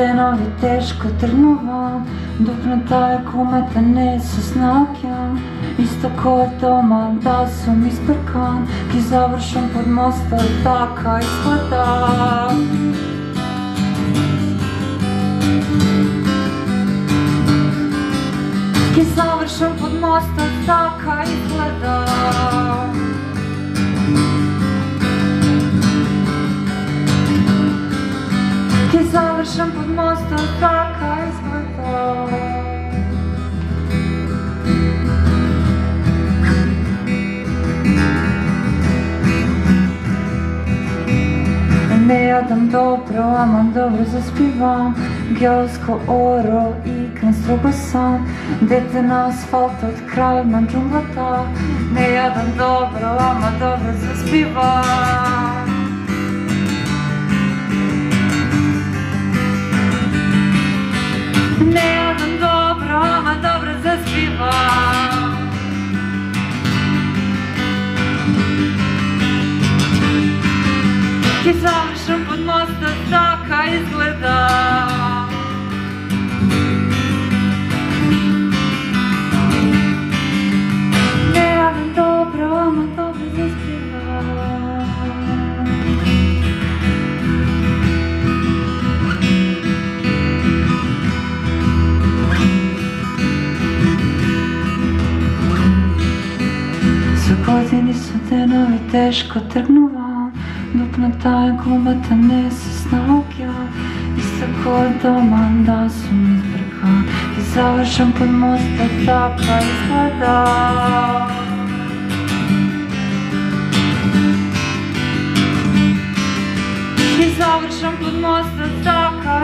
stenovi teško trgnuvam Dok na taj kumeta nesu snakjan Isto ko doma da sam isprkan Ki završam pod mosta i taka ispada Ki završam pod mosta taka izgleda Ne jadam dobro, aman dobro zaspivam Geosko oro i kren strogo sam Dete na asfalt od krajman džunglata Ne jadam dobro, aman dobro zaspivam Ne Ki završam pod mosta, taka izgleda. Ne jadam dobro, ama dobro zaspivam Sve godini su denovi teško trgnuvam Dok na taj gumata ne se snagja Isto ko doma da su mi zbrkan I završam pod mosta taka izgleda. I završam pod mosta taka